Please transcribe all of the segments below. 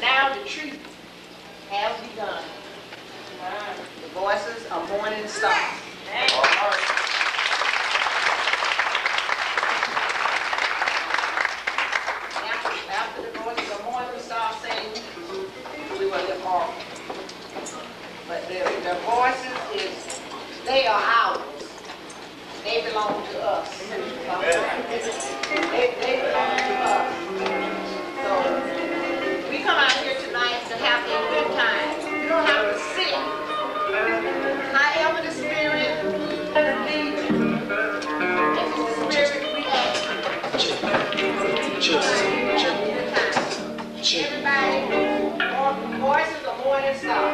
Now the truth has begun. The voices are born in After, after the voices mm-hmm, we. But voices is, they are ours. They belong to us. They, they belong to us. Next stop.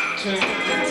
Thank you.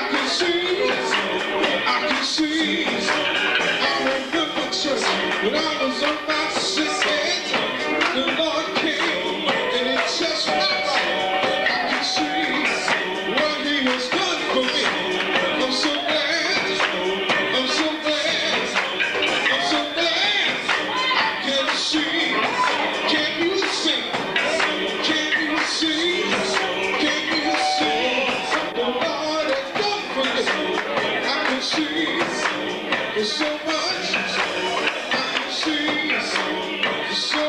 I can see, I remember just when I was on my shit.